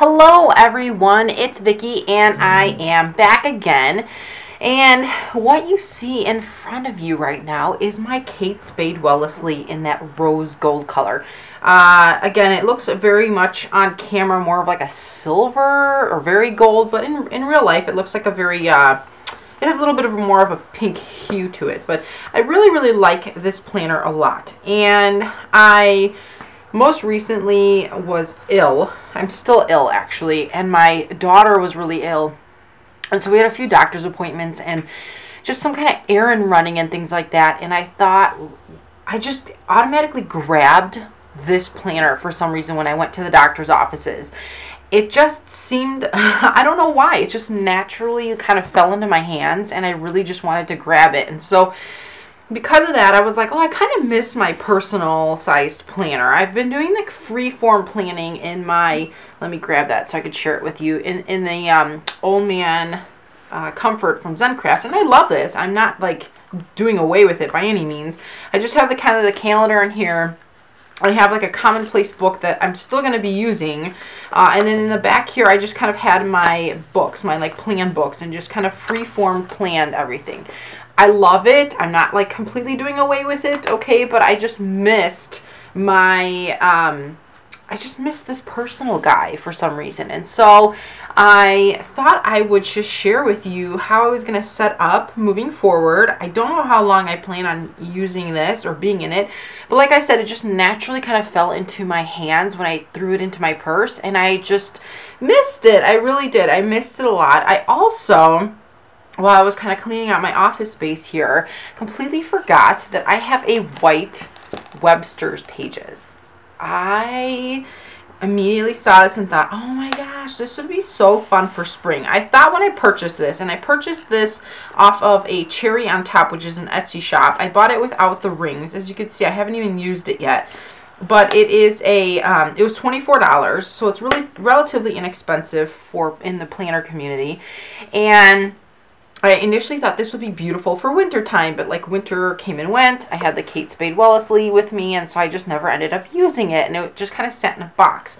Hello everyone, it's Vicki and I am back again. And what you see in front of you right now is my Kate Spade Wellesley in that rose gold color. Uh, again, it looks very much on camera more of like a silver or very gold, but in, in real life it looks like a very, uh, it has a little bit of more of a pink hue to it. But I really, really like this planner a lot. And I most recently was ill. I'm still ill actually, and my daughter was really ill. And so we had a few doctor's appointments and just some kind of errand running and things like that. And I thought, I just automatically grabbed this planner for some reason when I went to the doctor's offices. It just seemed, I don't know why, it just naturally kind of fell into my hands and I really just wanted to grab it. And so because of that, I was like, oh, I kind of miss my personal sized planner. I've been doing like free form planning in my, let me grab that so I could share it with you, in, in the um, Old Man uh, Comfort from Zencraft. And I love this. I'm not like doing away with it by any means. I just have the kind of the calendar in here. I have like a commonplace book that I'm still going to be using. Uh, and then in the back here, I just kind of had my books, my like plan books, and just kind of free form planned everything. I love it. I'm not like completely doing away with it, okay? But I just missed my, um, I just missed this personal guy for some reason. And so I thought I would just share with you how I was going to set up moving forward. I don't know how long I plan on using this or being in it. But like I said, it just naturally kind of fell into my hands when I threw it into my purse. And I just missed it. I really did. I missed it a lot. I also while I was kind of cleaning out my office space here, completely forgot that I have a white Webster's pages. I immediately saw this and thought, oh my gosh, this would be so fun for spring. I thought when I purchased this, and I purchased this off of a Cherry on Top, which is an Etsy shop. I bought it without the rings. As you can see, I haven't even used it yet. But it is a, um, it was $24, so it's really relatively inexpensive for in the planner community. And I initially thought this would be beautiful for winter time, but like winter came and went. I had the Kate Spade Wellesley with me, and so I just never ended up using it, and it just kind of sat in a box.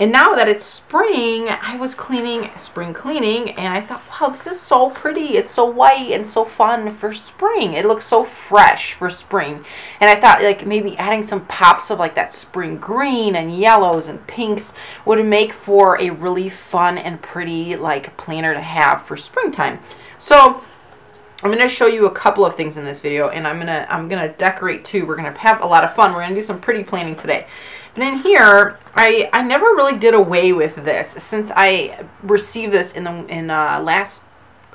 And now that it's spring, I was cleaning, spring cleaning, and I thought, wow, this is so pretty. It's so white and so fun for spring. It looks so fresh for spring. And I thought like maybe adding some pops of like that spring green and yellows and pinks would make for a really fun and pretty like planner to have for springtime. So I'm going to show you a couple of things in this video and I'm going to I'm going to decorate too. We're going to have a lot of fun. We're going to do some pretty planning today. But in here, I I never really did away with this since I received this in the in uh, last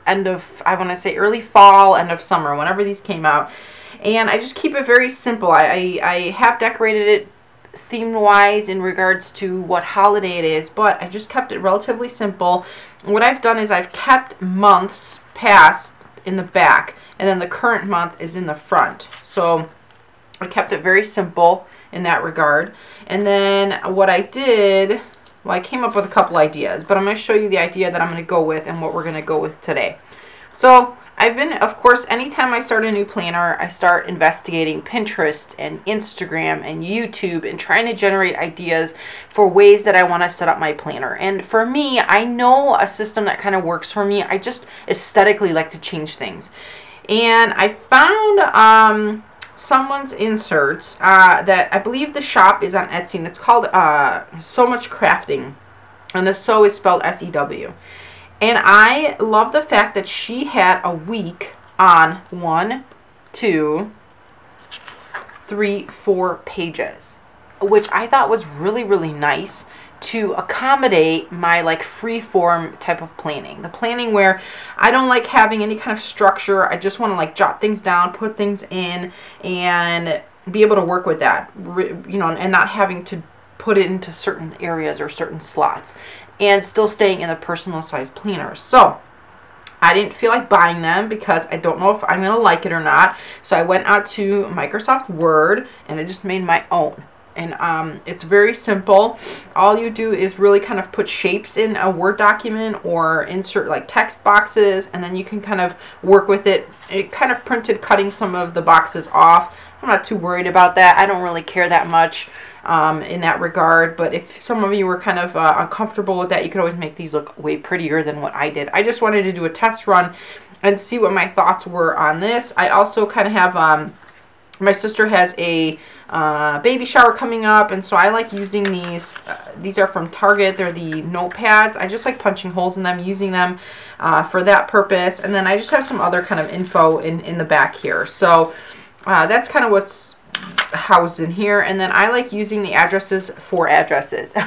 end of I want to say early fall, end of summer, whenever these came out. And I just keep it very simple. I, I, I have decorated it theme wise in regards to what holiday it is, but I just kept it relatively simple. What I've done is I've kept months past in the back and then the current month is in the front. So I kept it very simple in that regard. And then what I did, well I came up with a couple ideas, but I'm going to show you the idea that I'm going to go with and what we're going to go with today. So I've been, of course, anytime I start a new planner, I start investigating Pinterest and Instagram and YouTube and trying to generate ideas for ways that I want to set up my planner. And for me, I know a system that kind of works for me. I just aesthetically like to change things. And I found um, someone's inserts uh, that I believe the shop is on Etsy and it's called uh, Sew Much Crafting. And the so is spelled S-E-W. And I love the fact that she had a week on one, two, three, four pages, which I thought was really, really nice to accommodate my like free form type of planning. The planning where I don't like having any kind of structure. I just want to like jot things down, put things in, and be able to work with that, you know, and not having to put it into certain areas or certain slots and still staying in the personal size planner. So I didn't feel like buying them because I don't know if I'm going to like it or not. So I went out to Microsoft Word and I just made my own. And um, it's very simple. All you do is really kind of put shapes in a Word document or insert like text boxes and then you can kind of work with it. It kind of printed cutting some of the boxes off. I'm not too worried about that. I don't really care that much. Um, in that regard. But if some of you were kind of uh, uncomfortable with that, you could always make these look way prettier than what I did. I just wanted to do a test run and see what my thoughts were on this. I also kind of have, um, my sister has a uh, baby shower coming up, and so I like using these. Uh, these are from Target. They're the notepads. I just like punching holes in them, using them uh, for that purpose. And then I just have some other kind of info in, in the back here. So uh, that's kind of what's housed in here and then I like using the addresses for addresses.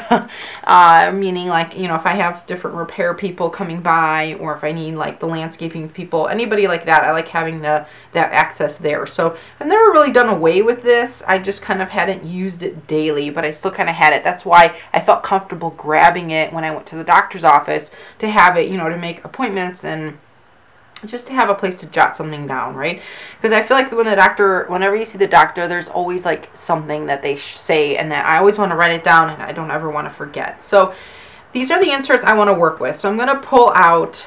Uh, meaning like you know if I have different repair people coming by or if I need like the landscaping people anybody like that I like having the that access there. So I've never really done away with this. I just kind of hadn't used it daily but I still kind of had it. That's why I felt comfortable grabbing it when I went to the doctor's office to have it you know to make appointments and just to have a place to jot something down, right? Because I feel like when the doctor, whenever you see the doctor, there's always like something that they say, and that I always want to write it down, and I don't ever want to forget. So these are the inserts I want to work with. So I'm going to pull out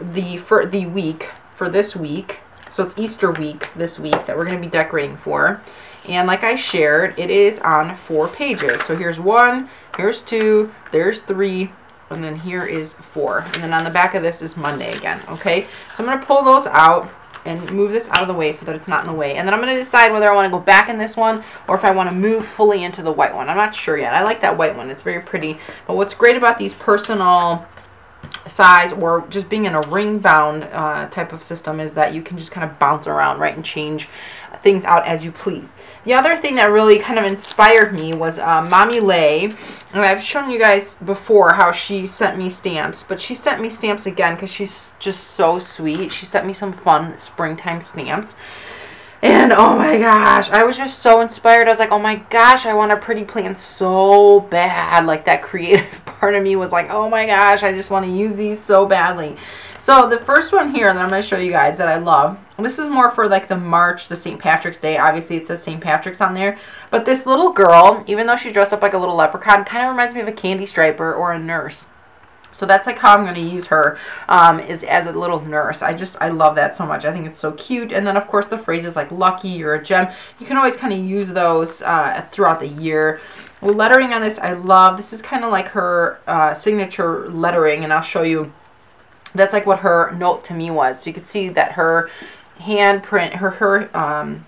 the for the week for this week. So it's Easter week this week that we're going to be decorating for. And like I shared, it is on four pages. So here's one, here's two, there's three, and then here is four. And then on the back of this is Monday again, okay? So I'm going to pull those out and move this out of the way so that it's not in the way. And then I'm going to decide whether I want to go back in this one or if I want to move fully into the white one. I'm not sure yet. I like that white one. It's very pretty. But what's great about these personal size or just being in a ring bound uh, type of system is that you can just kind of bounce around, right, and change things out as you please. The other thing that really kind of inspired me was uh, Mommy Lhey, and I've shown you guys before how she sent me stamps, but she sent me stamps again because she's just so sweet. She sent me some fun springtime stamps. And oh my gosh, I was just so inspired. I was like, oh my gosh, I want a pretty plant so bad. Like that creative part of me was like, oh my gosh, I just want to use these so badly. So the first one here that I'm going to show you guys that I love, this is more for like the March, the St. Patrick's Day. Obviously it says St. Patrick's on there. But this little girl, even though she dressed up like a little leprechaun, kind of reminds me of a candy striper or a nurse. So that's like how I'm going to use her um, is as a little nurse. I just, I love that so much. I think it's so cute. And then, of course, the phrases like lucky or a gem. You can always kind of use those uh, throughout the year. Lettering on this, I love. This is kind of like her uh, signature lettering, and I'll show you. That's like what her note to me was. So you can see that her handprint, her, her um,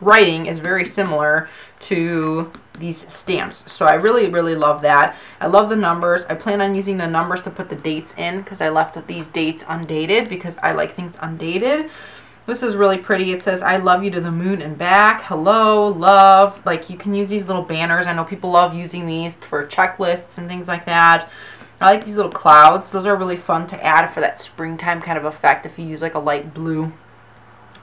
writing is very similar to these stamps. So I really, really love that. I love the numbers. I plan on using the numbers to put the dates in because I left these dates undated because I like things undated. This is really pretty. It says, I love you to the moon and back. Hello, love. Like, you can use these little banners. I know people love using these for checklists and things like that. I like these little clouds. Those are really fun to add for that springtime kind of effect if you use like a light blue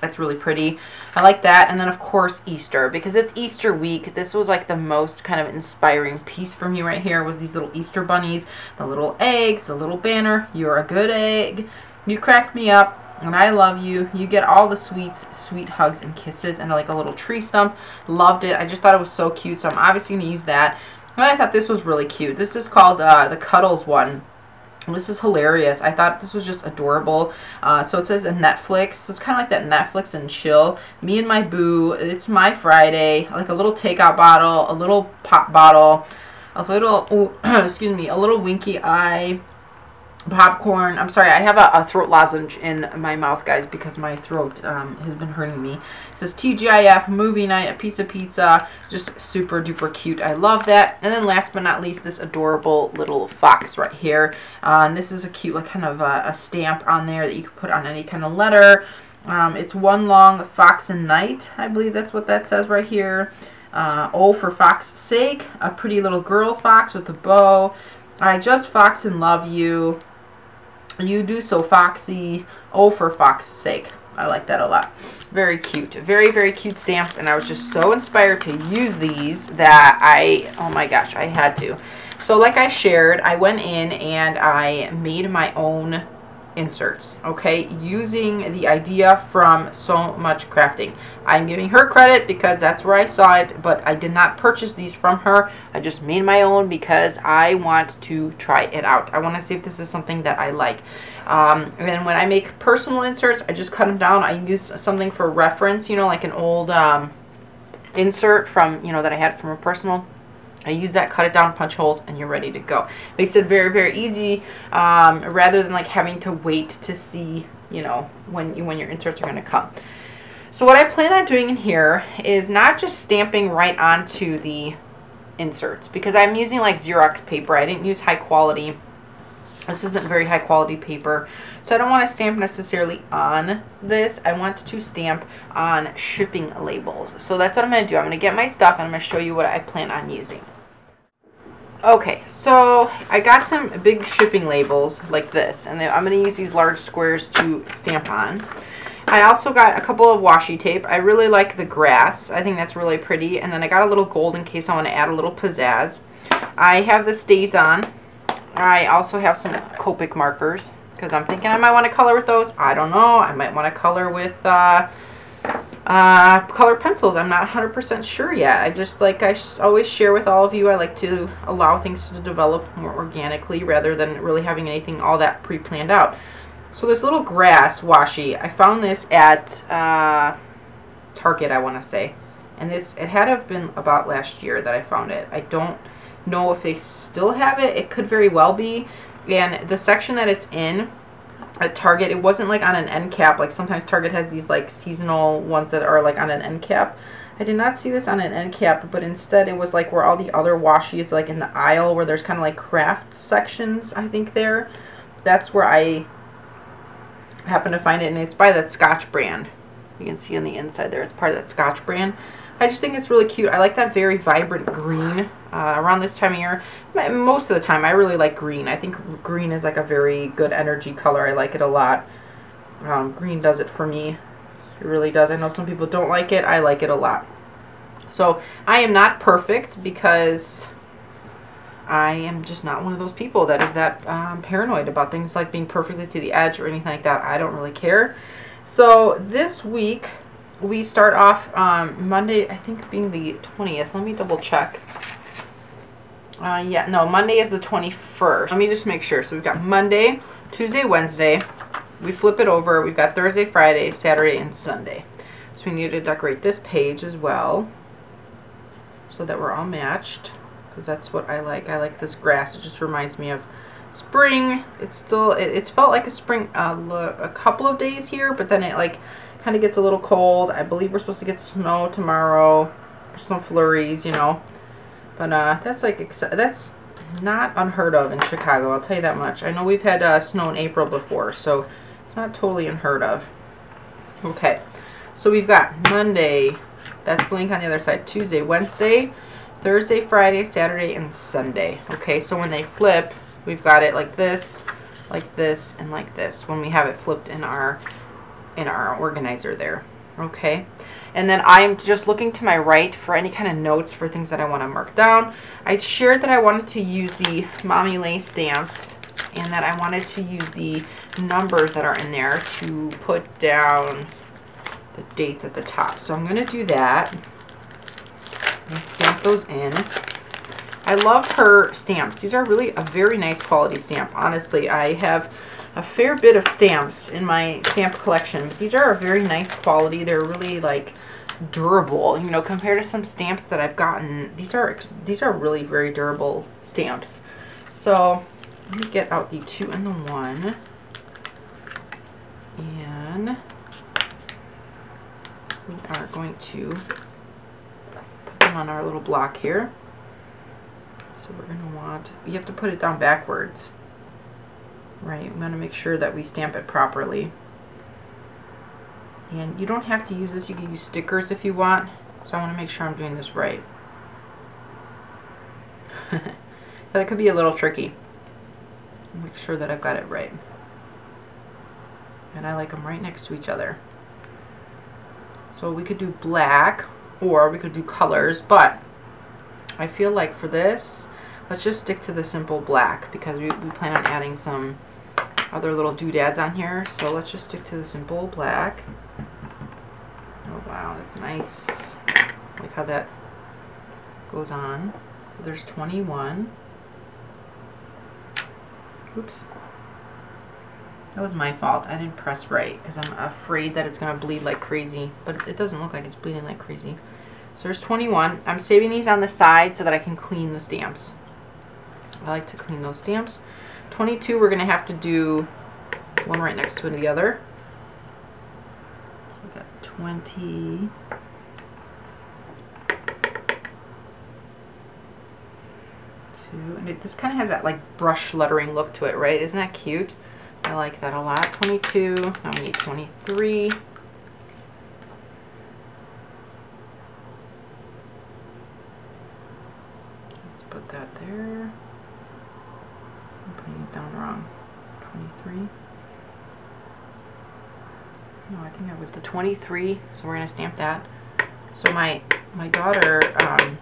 that's really pretty. I like that. And then, of course, Easter. Because it's Easter week. This was like the most kind of inspiring piece for me right here was these little Easter bunnies. The little eggs, the little banner. You're a good egg. You crack me up. And I love you. You get all the sweets, sweet hugs and kisses. And like a little tree stump. Loved it. I just thought it was so cute. So I'm obviously going to use that. And I thought this was really cute. This is called uh, the Cuddles one. This is hilarious. I thought this was just adorable. Uh, so it says a Netflix. So it's kind of like that Netflix and chill. Me and my boo. It's my Friday. Like a little takeout bottle, a little pop bottle, a little, excuse me, a little winky eye popcorn. I'm sorry, I have a, a, throat lozenge in my mouth, guys, because my throat um, has been hurting me. It says TGIF, movie night, a piece of pizza. Just super duper cute. I love that. And then last but not least, this adorable little fox right here. Uh, and this is a cute, like, kind of a, a, stamp on there that you can put on any kind of letter. Um, it's one long fox and night. I believe that's what that says right here. Uh, for fox's sake. A pretty little girl fox with a bow. I just fox and love you. You do so, Foxy. Oh, for Fox's sake. I like that a lot. Very cute. Very, very cute stamps. And I was just so inspired to use these that I, oh my gosh, I had to. So like I shared, I went in and I made my own inserts, okay, using the idea from Sew Much Crafting. I'm giving her credit because that's where I saw it, but I did not purchase these from her. I just made my own because I want to try it out. I want to see if this is something that I like. Um, and then when I make personal inserts, I just cut them down. I use something for reference, you know, like an old... Um, insert from, you know, that I had from a personal. I use that, cut it down, punch holes, and you're ready to go. Makes it very, very easy um, rather than like having to wait to see, you know, when, you, when your inserts are going to come. So what I plan on doing in here is not just stamping right onto the inserts because I'm using like Xerox paper. I didn't use high quality. This isn't very high quality paper. So I don't want to stamp necessarily on this. I want to stamp on shipping labels. So that's what I'm going to do. I'm going to get my stuff and I'm going to show you what I plan on using. Okay, so I got some big shipping labels like this. And I'm going to use these large squares to stamp on. I also got a couple of washi tape. I really like the grass. I think that's really pretty. And then I got a little gold in case I want to add a little pizzazz. I have the StazOn. I also have some Copic markers because I'm thinking I might want to color with those. I don't know. I might want to color with uh, uh, color pencils. I'm not 100% sure yet. I just like I always share with all of you. I like to allow things to develop more organically rather than really having anything all that pre-planned out. So this little grass washi, I found this at uh, Target, I want to say. And this, it had to have been about last year that I found it. I don't know if they still have it. It could very well be. And the section that it's in at Target, it wasn't like on an end cap. Like sometimes Target has these like seasonal ones that are like on an end cap. I did not see this on an end cap, but instead it was like where all the other washi is like in the aisle where there's kind of like craft sections, I think there. That's where I happened to find it, and it's by that Scotch brand. You can see on the inside there, it's part of that Scotch brand. I just think it's really cute. I like that very vibrant green uh, around this time of year. Most of the time, I really like green. I think green is like a very good energy color. I like it a lot. Um, green does it for me. It really does. I know some people don't like it. I like it a lot. So I am not perfect because I am just not one of those people that is that um, paranoid about things like being perfectly to the edge or anything like that. I don't really care. So this week we start off um, Monday, I think being the 20th. Let me double check. Uh, yeah, no, Monday is the 21st. Let me just make sure. So we've got Monday, Tuesday, Wednesday. We flip it over. We've got Thursday, Friday, Saturday, and Sunday. So we need to decorate this page as well so that we're all matched because that's what I like. I like this grass. It just reminds me of spring. It's still, it, it's felt like a spring uh, a couple of days here, but then it like kind of gets a little cold. I believe we're supposed to get snow tomorrow. Some flurries, you know. But uh, that's like, that's not unheard of in Chicago, I'll tell you that much. I know we've had uh, snow in April before, so it's not totally unheard of. Okay, so we've got Monday, that's blink on the other side, Tuesday, Wednesday, Thursday, Friday, Saturday, and Sunday. Okay, so when they flip, we've got it like this, like this, and like this when we have it flipped in our in our organizer there. Okay, and then I'm just looking to my right for any kind of notes for things that I want to mark down. I shared that I wanted to use the Mommy Lhey stamps and that I wanted to use the numbers that are in there to put down the dates at the top. So I'm going to do that. And stamp those in. I love her stamps. These are really a very nice quality stamp. Honestly, I have a fair bit of stamps in my stamp collection. But these are a very nice quality. They're really like durable, you know, compared to some stamps that I've gotten. These are these are really very durable stamps. So let me get out the two and the one. And we are going to put them on our little block here. So we're going to want, you have to put it down backwards. Right, I'm going to make sure that we stamp it properly. And you don't have to use this, you can use stickers if you want. So I want to make sure I'm doing this right. that could be a little tricky. Make sure that I've got it right. And I like them right next to each other. So we could do black or we could do colors, but I feel like for this, let's just stick to the simple black because we, we plan on adding some other little doodads on here. So let's just stick to the simple black. Oh wow, that's nice. Like how that goes on. So there's 21. Oops. That was my fault. I didn't press right because I'm afraid that it's going to bleed like crazy. But it doesn't look like it's bleeding like crazy. So there's 21. I'm saving these on the side so that I can clean the stamps. I like to clean those stamps. 22, we're going to have to do one right next to the other. So we got 20. Two. And it, this kind of has that like brush lettering look to it, right? Isn't that cute? I like that a lot. 22. Now we need 23. Let's put that there. I'm putting it down wrong. 23. No, I think that was the 23, so we're going to stamp that. So my, my daughter um,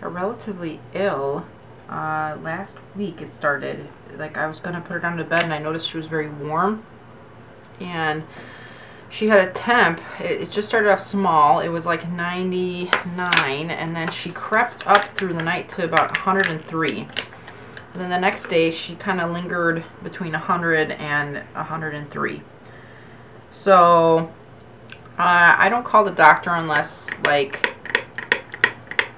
got relatively ill uh, last week it started. Like I was going to put her down to bed and I noticed she was very warm. And she had a temp. It, it, just started off small. It was like 99 and then she crept up through the night to about 103. And then the next day she kind of lingered between 100 and 103. So uh, I don't call the doctor unless like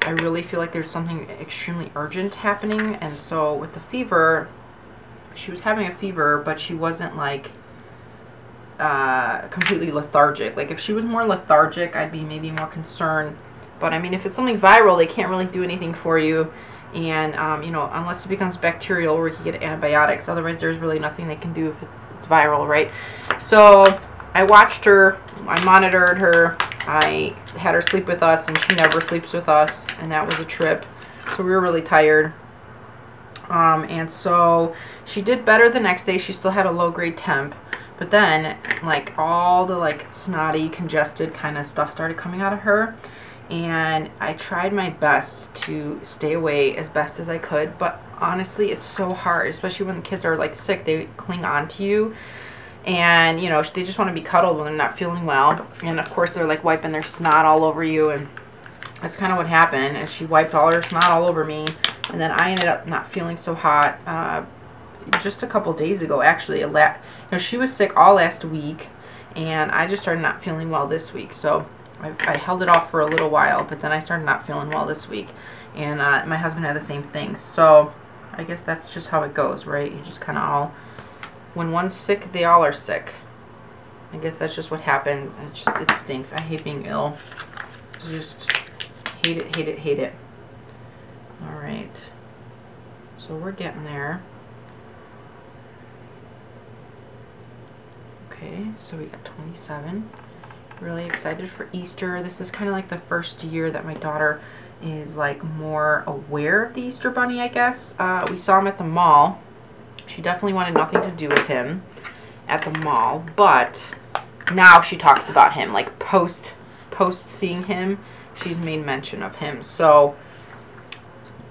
I really feel like there's something extremely urgent happening. And so with the fever, she was having a fever, but she wasn't like uh, completely lethargic. Like if she was more lethargic, I'd be maybe more concerned. But I mean, if it's something viral, they can't really do anything for you. And, um, you know, unless it becomes bacterial where you get antibiotics. Otherwise, there's really nothing they can do if it's, it's viral, right? So I watched her. I monitored her. I had her sleep with us, and she never sleeps with us, and that was a trip. So we were really tired. Um, and so she did better the next day. She still had a low grade temp. But then, like, all the, like, snotty, congested kind of stuff started coming out of her. And I tried my best to stay away as best as I could. But honestly, it's so hard, especially when the kids are, like, sick. They cling on to you and you know they just want to be cuddled when they're not feeling well and of course they're like wiping their snot all over you and that's kind of what happened and she wiped all her snot all over me and then I ended up not feeling so hot uh, just a couple days ago actually a la you know she was sick all last week and I just started not feeling well this week so I, I held it off for a little while but then I started not feeling well this week and uh, my husband had the same thing so I guess that's just how it goes right you just kind of all when one's sick, they all are sick. I guess that's just what happens. And it just, it stinks. I hate being ill. Just hate it, hate it, hate it. All right. So we're getting there. Okay, so we got 27. Really excited for Easter. This is kind of like the first year that my daughter is like more aware of the Easter Bunny, I guess. Uh, we saw him at the mall she definitely wanted nothing to do with him at the mall, but now she talks about him. Like post post seeing him, she's made mention of him. So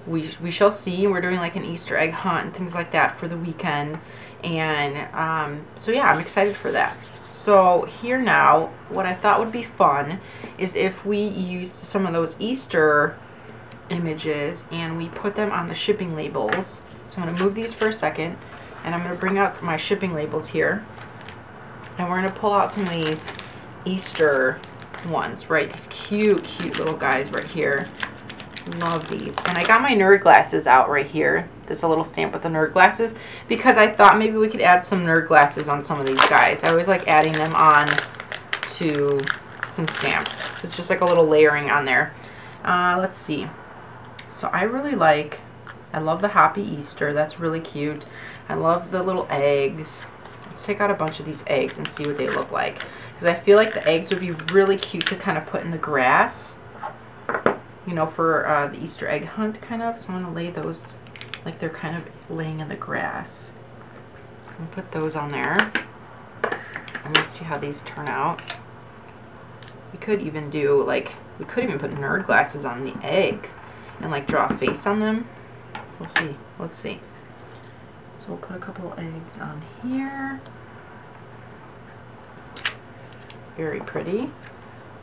we we shall see. We're doing like an Easter egg hunt and things like that for the weekend, and um, so yeah, I'm excited for that. So here now, what I thought would be fun is if we used some of those Easter images and we put them on the shipping labels so I'm going to move these for a second and I'm going to bring out my shipping labels here. And we're going to pull out some of these Easter ones, right? These cute, cute little guys right here. Love these. And I got my nerd glasses out right here. There's a little stamp with the nerd glasses because I thought maybe we could add some nerd glasses on some of these guys. I always like adding them on to some stamps. It's just like a little layering on there. Uh, let's see. So I really like I love the Happy Easter. That's really cute. I love the little eggs. Let's take out a bunch of these eggs and see what they look like. Because I feel like the eggs would be really cute to kind of put in the grass. You know, for uh, the Easter egg hunt kind of. So I'm going to lay those like they're kind of laying in the grass. And put those on there. Let me see how these turn out. We could even do like, we could even put nerd glasses on the eggs and like draw a face on them. We'll see. Let's see. So we'll put a couple eggs on here. Very pretty.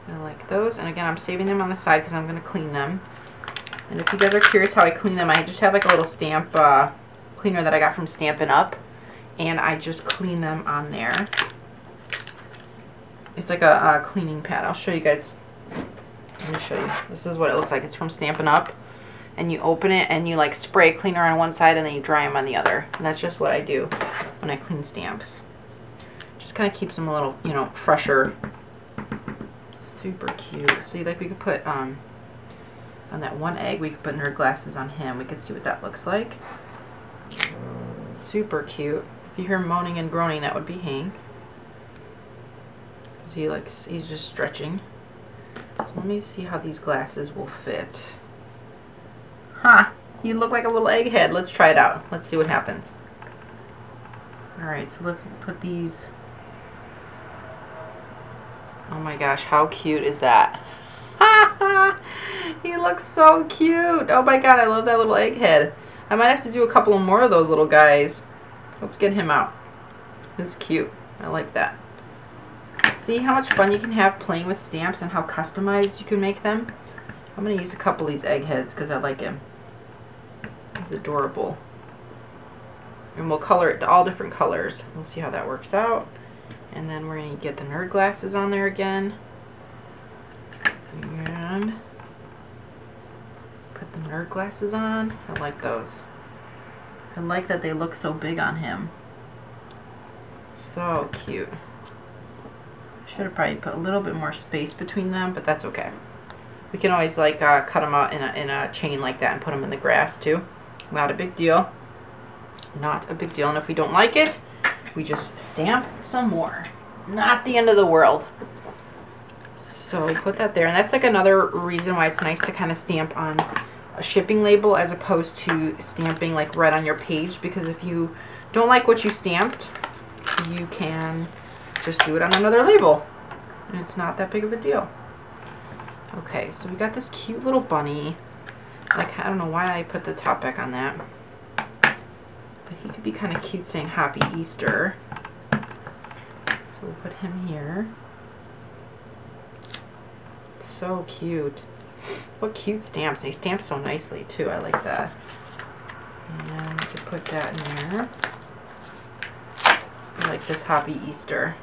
I like those. And again, I'm saving them on the side because I'm going to clean them. And if you guys are curious how I clean them, I just have like a little stamp uh, cleaner that I got from Stampin' Up. And I just clean them on there. It's like a, cleaning pad. I'll show you guys Let me show you. This is what it looks like. It's from Stampin' Up. And you open it and you like spray cleaner on one side and then you dry them on the other. And that's just what I do when I clean stamps. Just kind of keeps them a little, you know, fresher. Super cute. See, like we could put, um, on that one egg, we could put nerd glasses on him. We could see what that looks like. Super cute. If you hear moaning and groaning, that would be Hank. He likes, he's just stretching. So let me see how these glasses will fit. Huh, you look like a little egghead. Let's try it out. Let's see what happens. Alright, so let's put these. Oh my gosh, how cute is that? he looks so cute. Oh my god, I love that little egghead. I might have to do a couple more of those little guys. Let's get him out. It's cute. I like that. See how much fun you can have playing with stamps and how customized you can make them? I'm going to use a couple of these eggheads because I like him. He's adorable. And we'll color it to all different colors. We'll see how that works out. And then we're going to get the nerd glasses on there again. And put the nerd glasses on. I like those. I like that they look so big on him. So cute. Should have probably put a little bit more space between them, but that's okay. We can always like uh, cut them out in a, in a chain like that and put them in the grass too. Not a big deal. Not a big deal. And if we don't like it, we just stamp some more. Not the end of the world. So put that there. And that's like another reason why it's nice to kind of stamp on a shipping label as opposed to stamping like right on your page. Because if you don't like what you stamped, you can just do it on another label. And it's not that big of a deal. Okay, so we got this cute little bunny. Like, I don't know why I put the top back on that. But he could be kind of cute saying Happy Easter. So we'll put him here. So cute. What cute stamps. They stamp so nicely, too. I like that. And we could put that in there. I like this Happy Easter.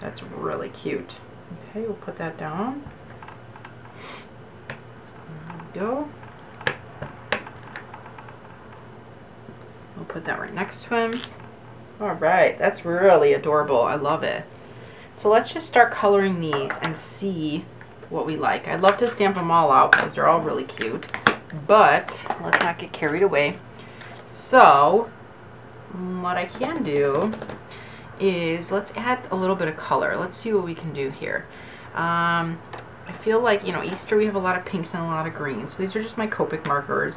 That's really cute. Okay, we'll put that down. There we go. We'll put that right next to him. All right, that's really adorable. I love it. So let's just start coloring these and see what we like. I'd love to stamp them all out because they're all really cute, but let's not get carried away. So what I can do is let's add a little bit of color. Let's see what we can do here. Um, I feel like, you know, Easter we have a lot of pinks and a lot of greens. So these are just my Copic markers.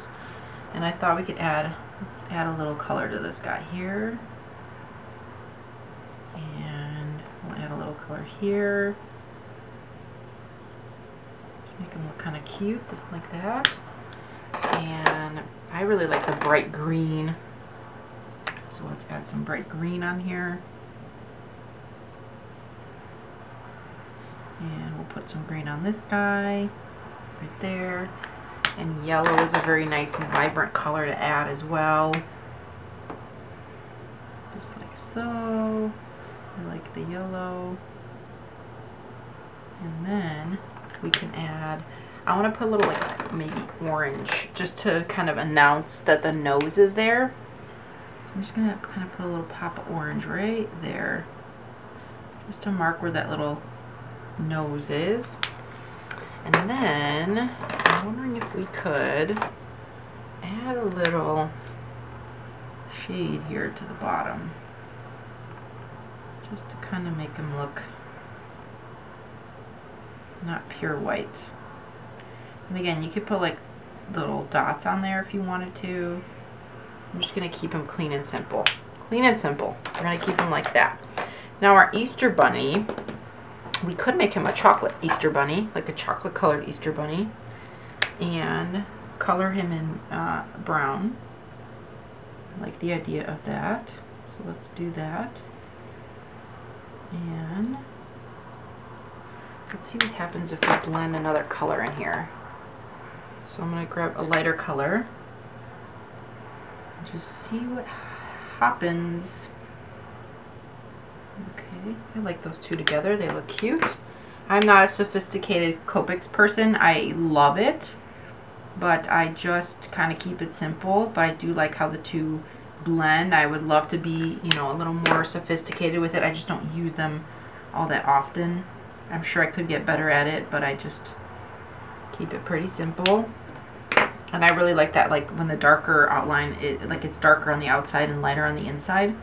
And I thought we could add, let's add a little color to this guy here. And we'll add a little color here. Make him look kind of cute, like that. And I really like the bright green. So let's add some bright green on here. And we'll put some green on this guy, right there. And yellow is a very nice and vibrant color to add as well. Just like so. I like the yellow. And then we can add, I want to put a little like maybe orange just to kind of announce that the nose is there. So I'm just going to kind of put a little pop of orange right there. Just to mark where that little nose is. And then I'm wondering if we could add a little shade here to the bottom. Just to kind of make them look not pure white. And again, you could put like little dots on there if you wanted to. I'm just to keep them clean and simple. Clean and simple. We're to keep them like that. Now our Easter Bunny, we could make him a chocolate Easter bunny, like a chocolate colored Easter bunny, and color him in uh, brown. I like the idea of that. So let's do that. And let's see what happens if we blend another color in here. So I'm going to grab a lighter color. Just see what happens. Okay, I like those two together. They look cute. I'm not a sophisticated Copics person. I love it, but I just kind of keep it simple. But I do like how the two blend. I would love to be, you know, a little more sophisticated with it. I just don't use them all that often. I'm sure I could get better at it, but I just keep it pretty simple. And I really like that, like when the darker outline, it, like it's darker on the outside and lighter on the inside.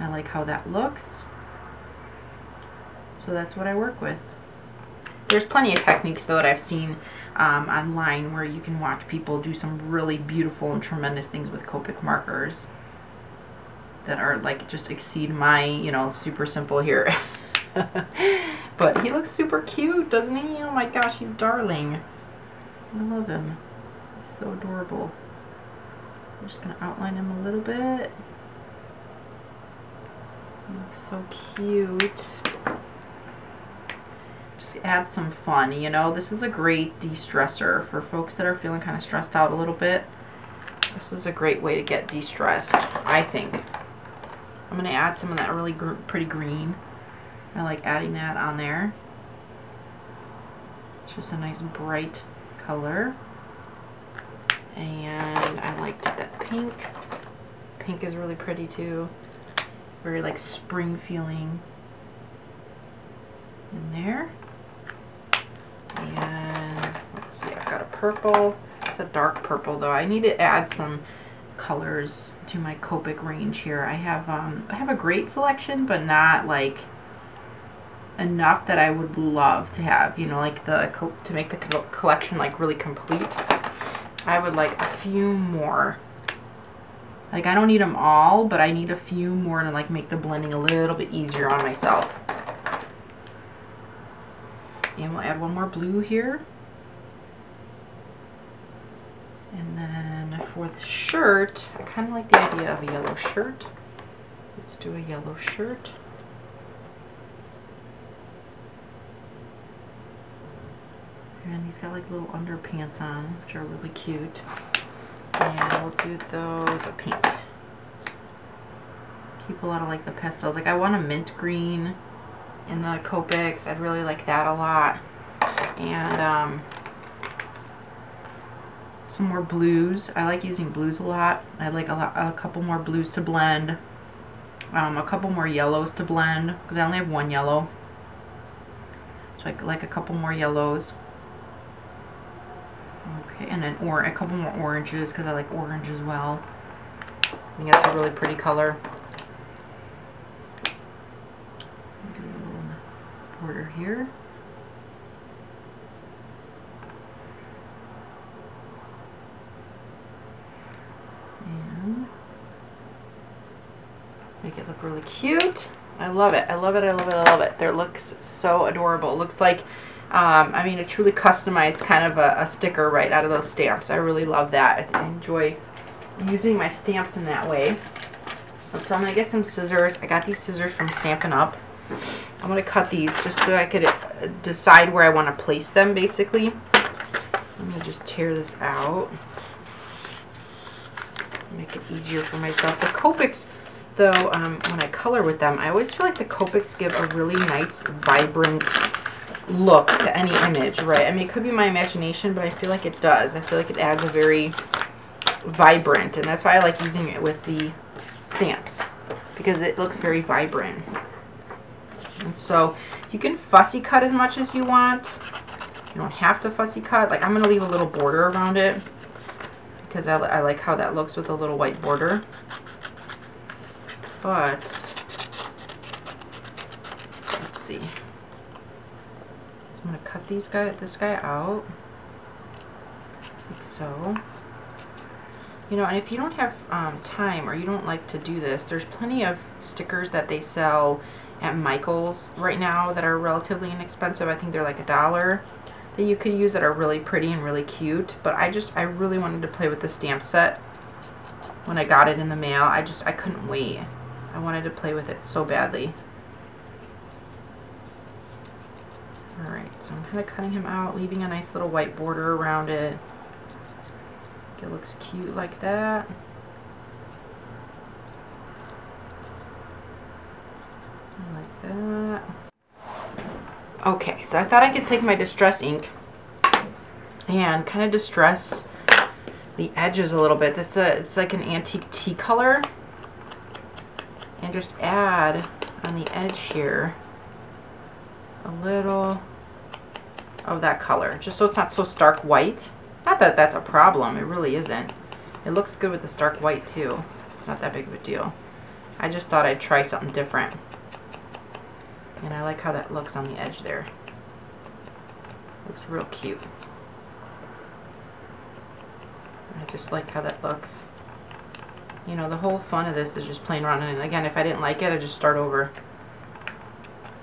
I like how that looks. So that's what I work with. There's plenty of techniques though that I've seen um, online where you can watch people do some really beautiful and tremendous things with Copic markers that are like just exceed my, you know, super simple here. but he looks super cute, doesn't he? Oh my gosh, he's darling. I love him. He's so adorable. I'm just going to outline him a little bit. He looks so cute Just add some fun, you know? This is a great de-stressor for folks that are feeling kind of stressed out a little bit. This is a great way to get de-stressed, I think. I'm going to add some of that really gr pretty green. I like adding that on there. It's just a nice bright color. And I liked that pink. Pink is really pretty too. Very like spring feeling in there. And let's see, I've got a purple. It's a dark purple though. I need to add some colors to my Copic range here. I have um, I have a great selection, but not like enough that I would love to have. You know, like the to make the collection like really complete. I would like a few more. Like I don't need them all, but I need a few more to like make the blending a little bit easier on myself. And we'll add one more blue here. And then for the shirt, I kind of like the idea of a yellow shirt. Let's do a yellow shirt. And he's got like little underpants on, which are really cute. And we'll do those a pink. Keep a lot of like the pastels. Like I want a mint green in the Copics. I'd really like that a lot. And um, some more blues. I like using blues a lot. I'd like a, lot, a couple more blues to blend. Um, a couple more yellows to blend because I only have one yellow. So I like a couple more yellows. Okay, and then or a couple more oranges because I like orange as well. I think that's a really pretty color. Do a little border here. And make it look really cute. I love it. I love it. I love it. I love it. There looks so adorable. It looks like, um, I mean, a truly customized kind of a, a, sticker right out of those stamps. I really love that. I, enjoy using my stamps in that way. So I'm going to get some scissors. I got these scissors from Stampin' Up. I'm going to cut these just so I could uh, decide where I want to place them, basically. I'm going to just tear this out. Make it easier for myself. The Copics, though, um, when I color with them, I always feel like the Copics give a really nice, vibrant look to any image, right? I mean, it could be my imagination, but I feel like it does. I feel like it adds a very vibrant, and that's why I like using it with the stamps, because it looks very vibrant. And so you can fussy cut as much as you want. You don't have to fussy cut. Like I'm going to leave a little border around it because I, I like how that looks with a little white border. But let's see. I'm to cut these guy, this guy out like so. You know, and if you don't have um, time or you don't like to do this, there's plenty of stickers that they sell at Michael's right now that are relatively inexpensive. I think they're like a dollar that you could use that are really pretty and really cute. But I just, I really wanted to play with the stamp set when I got it in the mail. I just, I couldn't wait. I wanted to play with it so badly. Alright, so I'm kind of cutting him out, leaving a nice little white border around it. It looks cute like that. Like that. Okay, so I thought I could take my Distress ink and kind of distress the edges a little bit. This uh, It's like an antique tea color. And just add on the edge here a little of that color, just so it's not so stark white. Not that that's a problem, it really isn't. It looks good with the stark white too. It's not that big of a deal. I just thought I'd try something different. And I like how that looks on the edge there. Looks real cute. I just like how that looks. You know, the whole fun of this is just playing around. And again, if I didn't like it, I just start over.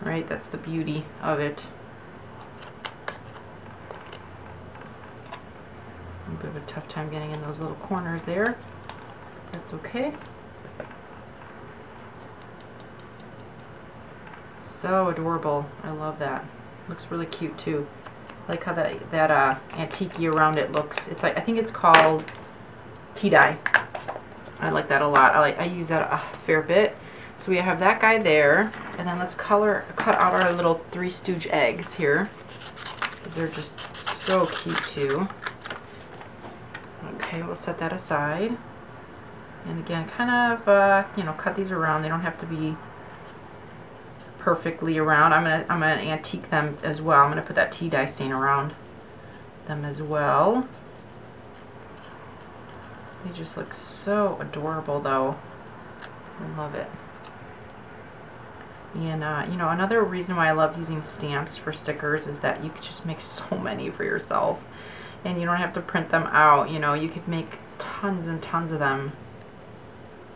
Right? That's the beauty of it. Tough time getting in those little corners there. That's okay. So adorable. I love that. Looks really cute too. I like how that that uh, antique around it looks. It's like I think it's called tea dye. I like that a lot. I like I use that a fair bit. So we have that guy there, and then let's color cut out our little Three Stooge eggs here. They're just so cute too. Okay, we'll set that aside. And again, kind of, uh, you know, cut these around. They don't have to be perfectly around. I'm gonna I'm gonna antique them as well. I'm gonna put that tea dye stain around them as well. They just look so adorable though. I love it. And uh, you know, another reason why I love using stamps for stickers is that you could just make so many for yourself. And you don't have to print them out. You know, you could make tons and tons of them.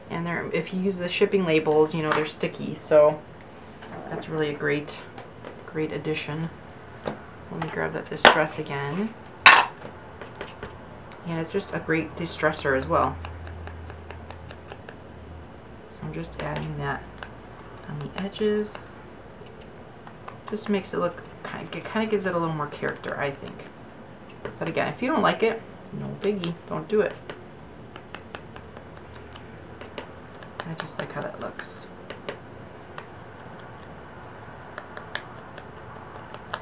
And they're if you use the shipping labels, you know, they're sticky. So that's really a great, great addition. Let me grab that distress again. And it's just a great distressor as well. So I'm just adding that on the edges. Just makes it look, kind of, it kind of gives it a little more character, I think. But again, if you don't like it, no biggie, don't do it. I just like how that looks.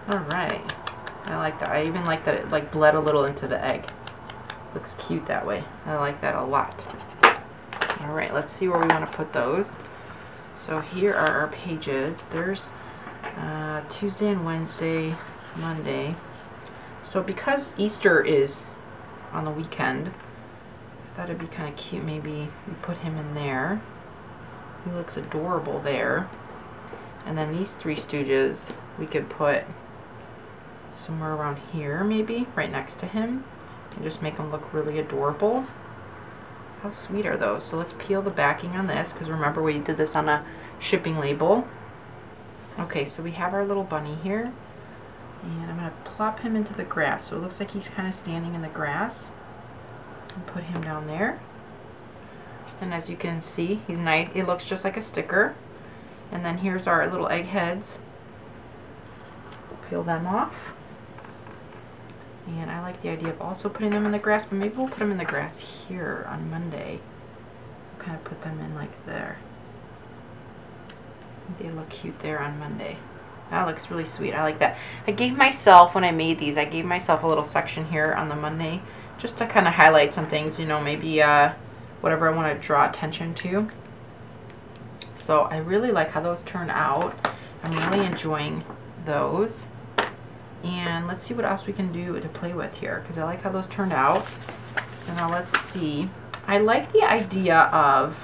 Alright. I like that. I even like that it like bled a little into the egg. Looks cute that way. I like that a lot. Alright, let's see where we want to put those. So here are our pages. There's uh, Tuesday and Wednesday, Monday. So because Easter is on the weekend, I thought it'd be kind of cute. Maybe we put him in there. He looks adorable there. And then these three stooges we could put somewhere around here maybe, right next to him. And just make them look really adorable. How sweet are those? So let's peel the backing on this because remember we did this on a shipping label. Okay, so we have our little bunny here. And I'm going to plop him into the grass. So it looks like he's kind of standing in the grass. And put him down there. And as you can see, he's nice. It looks just like a sticker. And then here's our little egg heads. Peel them off. And I like the idea of also putting them in the grass, but maybe we'll put them in the grass here on Monday. kind of put them in like there. They look cute there on Monday. That looks really sweet. I like that. I gave myself, when I made these, I gave myself a little section here on the Monday just to kind of highlight some things, you know, maybe uh, whatever I want to draw attention to. So I really like how those turn out. I'm really enjoying those. And let's see what else we can do to play with here because I like how those turned out. So now let's see. I like the idea of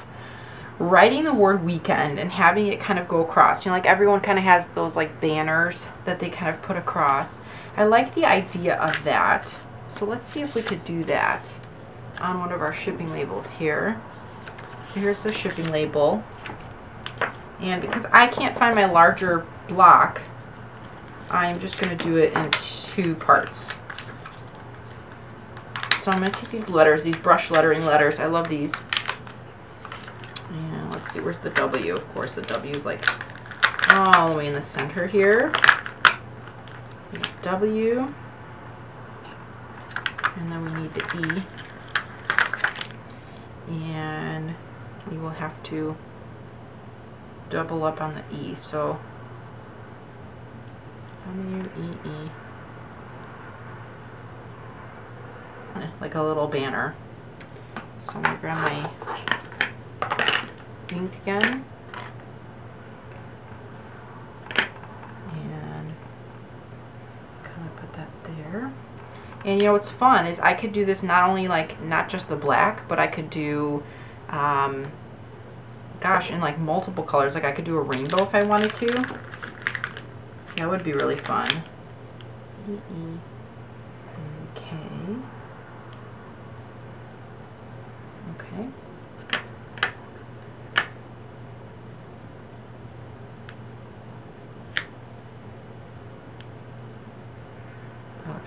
writing the word weekend and having it kind of go across. You know, like everyone kind of has those like banners that they kind of put across. I like the idea of that. So let's see if we could do that on one of our shipping labels here. So here's the shipping label. And because I can't find my larger block, I'm just going to do it in two parts. So I'm going to take these letters, these brush lettering letters. I love these. Let's see, where's the W? Of course, the W is like all the way in the center here. W. And then we need the E. And we will have to double up on the E. So M-U-E-E. Eh, Like a little banner. So I'm gonna grab my ink again. And kind of put that there. And you know what's fun is I could do this not only like, not just the black, but I could do, um, gosh, in like multiple colors. Like I could do a rainbow if I wanted to. That would be really fun. E E K. Okay.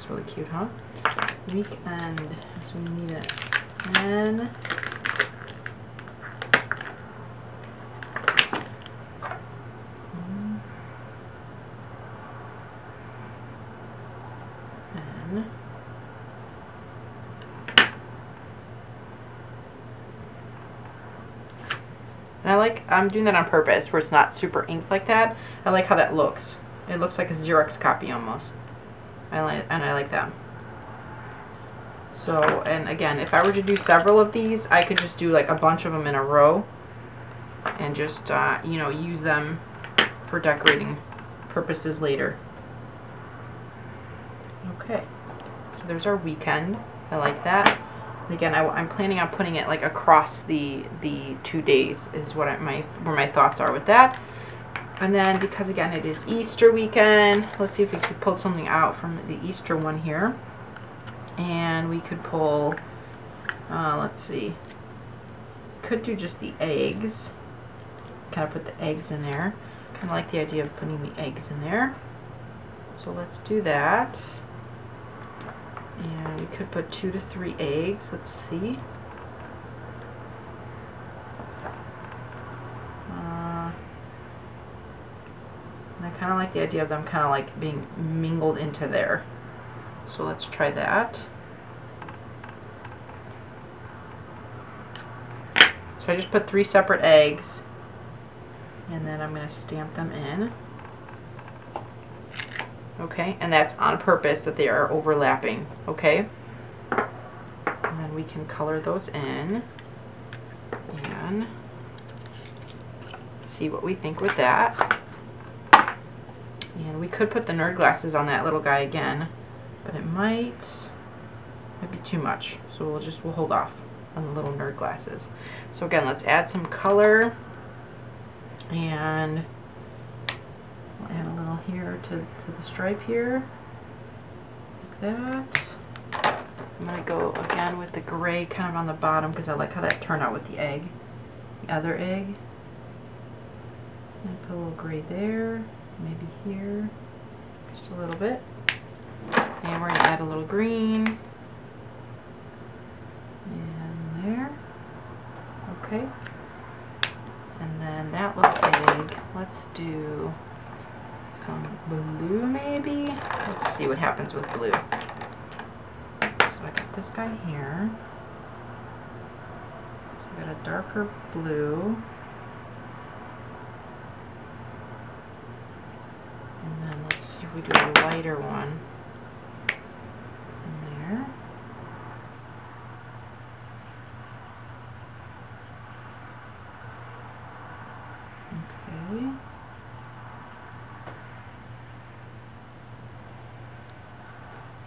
Really cute, huh? Weekend. So we need. And I like, I'm doing that on purpose where it's not super inked like that. I like how that looks. It looks like a Xerox copy almost. I like, and I like that. So, and again, if I were to do several of these, I could just do like a bunch of them in a row and just, uh, you know, use them for decorating purposes later. Okay, so there's our weekend. I like that. And again, I, am planning on putting it like across the the two days is what I, my where my thoughts are with that. And then because again it is Easter weekend, let's see if we could pull something out from the Easter one here. And we could pull, uh, let's see, could do just the eggs. Kind of put the eggs in there. Kind of like the idea of putting the eggs in there. So let's do that. And we could put two to three eggs. Let's see. Uh, and I kind of like the idea of them kind of like being mingled into there. So let's try that. So I just put three separate eggs and then I'm going to stamp them in. Okay, and that's on purpose that they are overlapping, okay? And then we can color those in and see what we think with that. And we could put the nerd glasses on that little guy again, but it might, might be too much. So we'll just, we'll hold off on the little nerd glasses. So again, let's add some color and I'll add a little here to, to the stripe here, like that. I'm going to go again with the gray kind of on the bottom because I like how that turned out with the egg, the other egg. And put a little gray there, maybe here, just a little bit. And we're going to add a little green. And there. Okay. And then that little egg, let's do some blue maybe? Let's see what happens with blue. So I got this guy here. So I got a darker blue. And then let's see if we do a lighter one in there. Okay.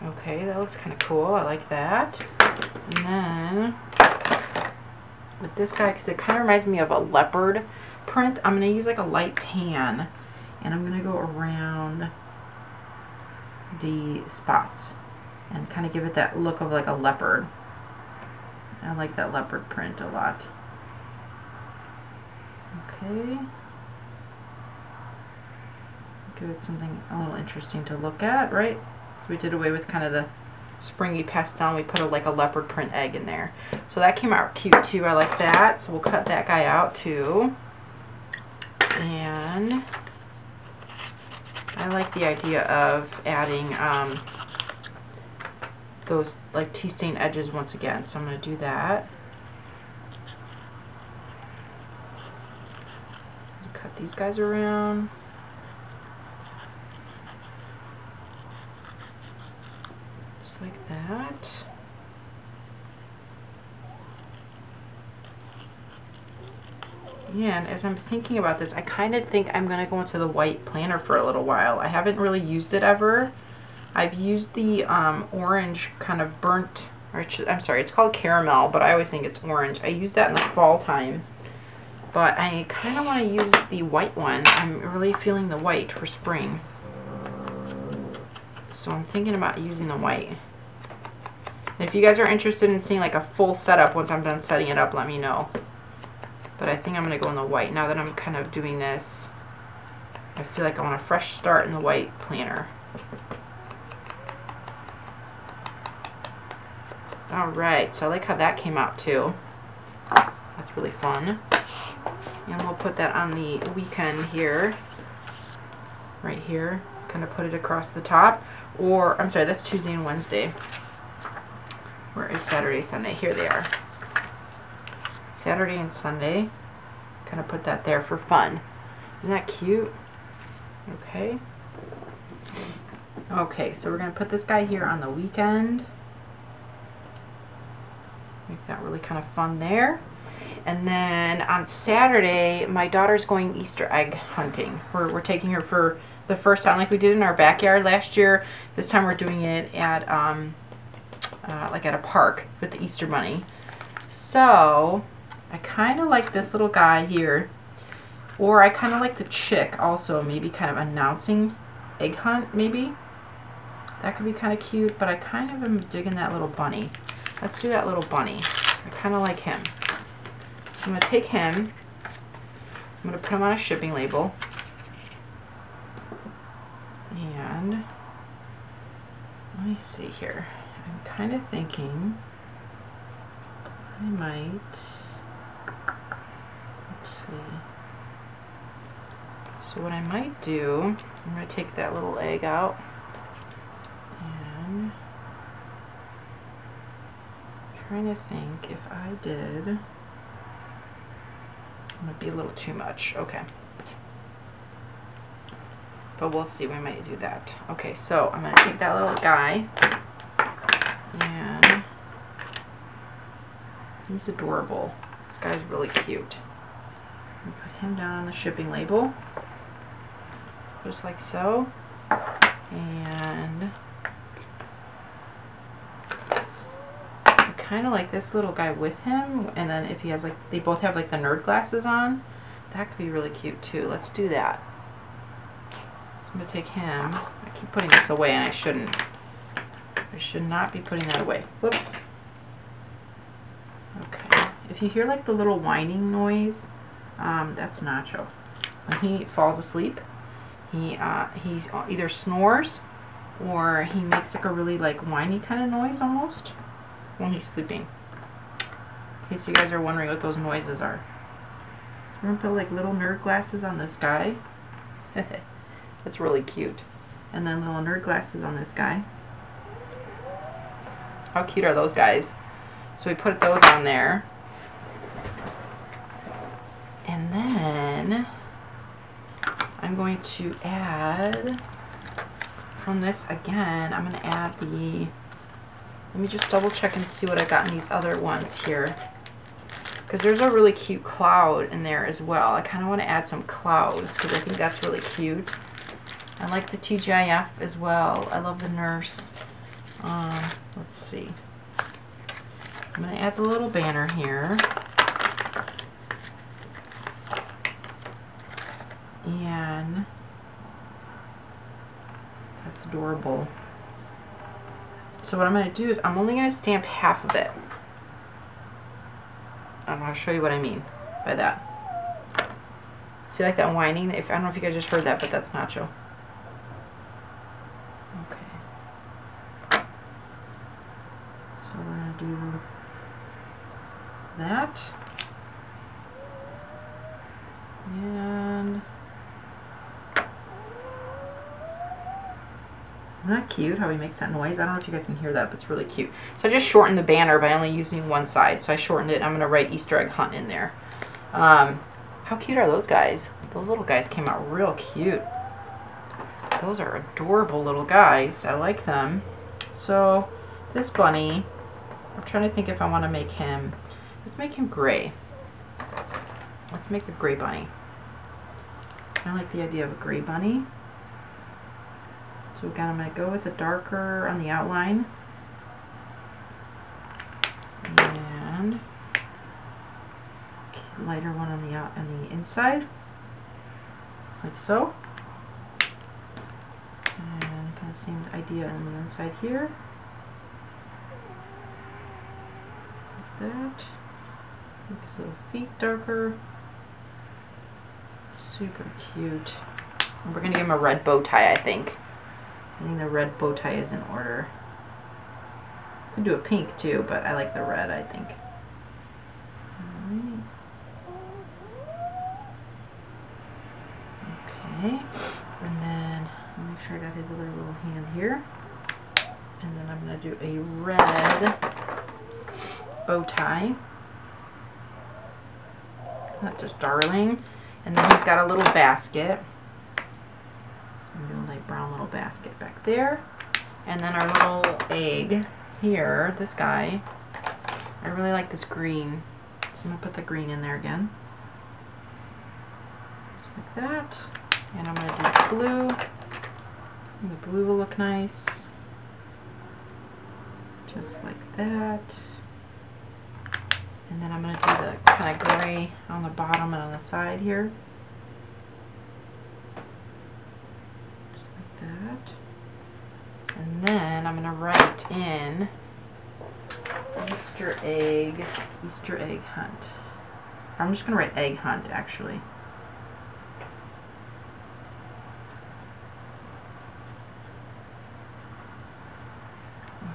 Okay, that looks kind of cool. I like that. And then with this guy, because it kind of reminds me of a leopard print, I'm going to use like a light tan. And I'm going to go around the spots and kind of give it that look of like a leopard. I like that leopard print a lot. Okay. Give it something a little interesting to look at, right? So we did away with kind of the springy pastel. We put a, like a leopard print egg in there. So that came out cute too. I like that. So we'll cut that guy out too. I like the idea of adding um, those like tea stain edges once again. So I'm going to do that. Cut these guys around. Just like that. And as I'm thinking about this, I kind of think I'm going to go into the white planner for a little while. I haven't really used it ever. I've used the um, orange kind of burnt, or I'm sorry, it's called caramel, but I always think it's orange. I use that in the fall time. But I kind of want to use the white one. I'm really feeling the white for spring. So I'm thinking about using the white. And if you guys are interested in seeing like a full setup once I'm done setting it up, let me know. But I think I'm going to go in the white. Now that I'm kind of doing this, I feel like I want a fresh start in the white planner. Alright, so I like how that came out too. That's really fun. And we'll put that on the weekend here. Right here. Kind of put it across the top. Or, I'm sorry, that's Tuesday and Wednesday. Where is Saturday, Sunday? Here they are. Saturday and Sunday. Kind of put that there for fun. Isn't that cute? Okay. Okay, so we're going to put this guy here on the weekend. Make that really kind of fun there. And then on Saturday, my daughter's going Easter egg hunting. We're, we're taking her for the first time, like we did in our backyard last year. This time we're doing it at, um, uh, like at a park with the Easter Bunny. So, I kind of like this little guy here. Or I kind of like the chick also, maybe kind of announcing egg hunt, maybe. That could be kind of cute, but I kind of am digging that little bunny. Let's do that little bunny. I kind of like him. So I'm going to take him. I'm going to put him on a shipping label. And let me see here. I'm kind of thinking I might see. So what I might do, I'm going to take that little egg out and I'm trying to think if I did, it might be a little too much. Okay. But we'll see, we might do that. Okay, so I'm going to take that little guy and he's adorable. This guy's really cute. Put him down on the shipping label, just like so. And I kind of like this little guy with him. And then if he has like, they both have like the nerd glasses on, that could be really cute too. Let's do that. So I'm going to take him. I keep putting this away and I shouldn't. I should not be putting that away. Whoops. Okay. If you hear like the little whining noise, um, that's Nacho. When he falls asleep, he uh, he either snores or he makes like a really like whiny kind of noise almost when he's sleeping. In case you guys are wondering what those noises are. I'm gonna put like little nerd glasses on this guy. That's really cute. And then little nerd glasses on this guy. How cute are those guys? So we put those on there. And then I'm going to add from this again, I'm going to add the, let me just double check and see what I got in these other ones here. Because there's a really cute cloud in there as well. I kind of want to add some clouds because I think that's really cute. I like the TGIF as well. I love the nurse. Um, let's see. I'm going to add the little banner here. And that's adorable. So what I'm going to do is I'm only going to stamp half of it. Going to show you what I mean by that. See like that whining? If I don't know if you guys just heard that, but that's Nacho. Okay. So we're going to do that. Isn't that cute how he makes that noise? I don't know if you guys can hear that, but it's really cute. So I just shortened the banner by only using one side. So I shortened it. I'm going to write Easter egg hunt in there. Um, how cute are those guys? Those little guys came out real cute. Those are adorable little guys. I like them. So this bunny, I'm trying to think if I want to make him, let's make him gray. let's make a gray bunny. I like the idea of a gray bunny. So again, I'm going to go with the darker on the outline. And lighter one on the out on the inside, like so. And kind of same idea on the inside here. Like that. Make his little feet darker. Super cute. And we're gonna give him a red bow tie, I think. I think the red bow tie is in order. Could do a pink too, but I like the red, I think. Okay, and then make sure I got his other little hand here. And then I'm going to do a red bow tie. Not just darling. And then he's got a little basket. I'm doing like brown little basket back there. And then our little egg here, this guy. I really like this green. So I'm going to put the green in there again. Just like that. And I'm going to do blue. And the blue will look nice. Just like that. And then I'm going to do the kind of gray on the bottom and on the side here. Just like that. And then I'm going to write in Easter egg, Easter egg hunt. I'm just going to write egg hunt actually.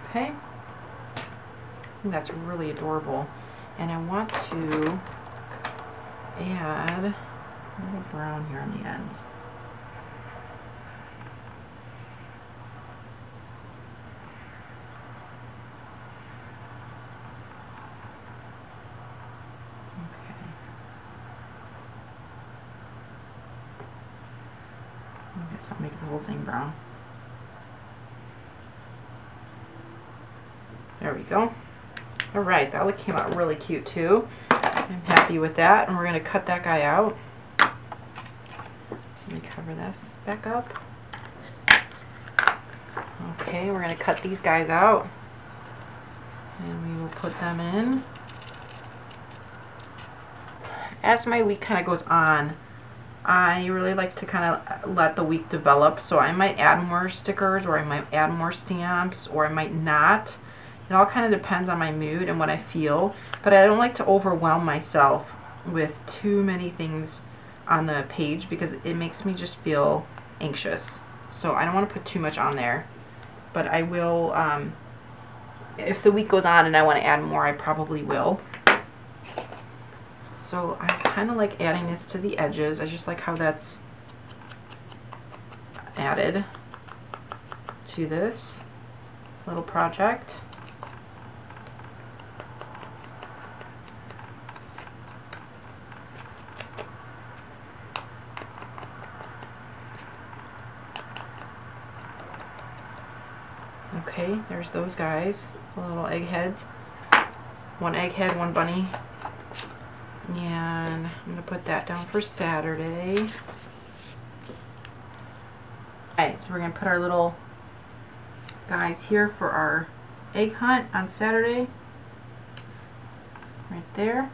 Okay. that's really adorable. And I want to add a little brown here on the ends. Okay. I guess I'll make the whole thing brown. There we go. All right, that one came out really cute too. I'm happy with that. And we're to cut that guy out. Let me cover this back up. Okay, we're to cut these guys out. And we will put them in. As my week kind of goes on, I really like to kind of let the week develop. So I might add more stickers or I might add more stamps or I might not. It all kind of depends on my mood and what I feel, but I don't like to overwhelm myself with too many things on the page because it makes me just feel anxious. So I don't want to put too much on there, but I will, um, if the week goes on and I want to add more, I probably will. So I kind of like adding this to the edges. I just like how that's added to this little project. Okay, there's those guys, the little eggheads. One egghead, one bunny. And I'm going to put that down for Saturday. Alright, so we're going to put our little guys here for our egg hunt on Saturday. Right there.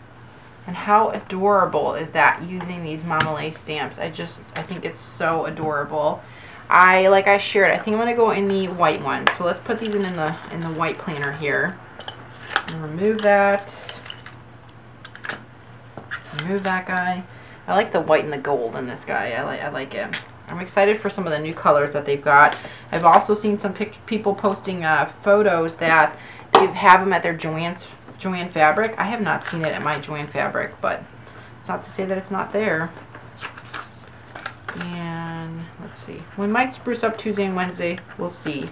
And how adorable is that using these Mommy Lhey stamps? I just, I think it's so adorable. I, like I shared, I think I'm going to go in the white one. So let's put these in, in the in the white planner here. And remove that. Remove that guy. I like the white and the gold in this guy. I like I like it. I'm excited for some of the new colors that they've got. I've also seen some people posting uh, photos that they have them at their Joann's Joann Fabric. I have not seen it at my Joann Fabric, but it's not to say that it's not there. And let's see. We might spruce up Tuesday and Wednesday. We'll see.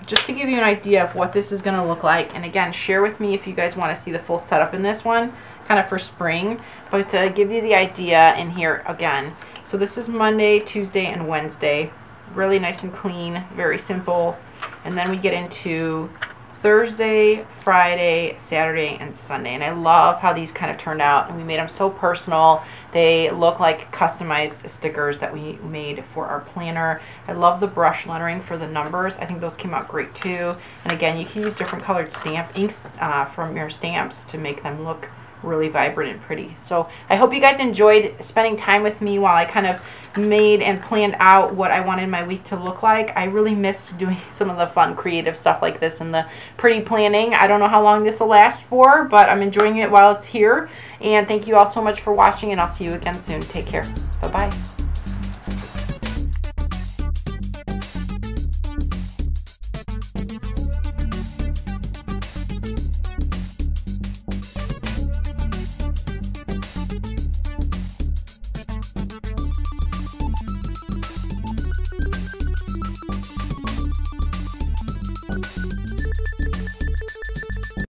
But just to give you an idea of what this is going to look like. And again, share with me if you guys want to see the full setup in this one. Kind of for spring. But to give you the idea in here again. So this is Monday, Tuesday, and Wednesday. Really nice and clean. Very simple. And then we get into Thursday, Friday, Saturday, and Sunday. And I love how these kind of turned out. And we made them so personal. They look like customized stickers that we made for our planner. I love the brush lettering for the numbers. I think those came out great too. And again, you can use different colored stamp inks uh, from your stamps to make them look really vibrant and pretty. So I hope you guys enjoyed spending time with me while I kind of made and planned out what I wanted my week to look like. I really missed doing some of the fun creative stuff like this and the pretty planning. I don't know how long this will last for, but I'm enjoying it while it's here. And thank you all so much for watching and I'll see you again soon. Take care. Bye-bye.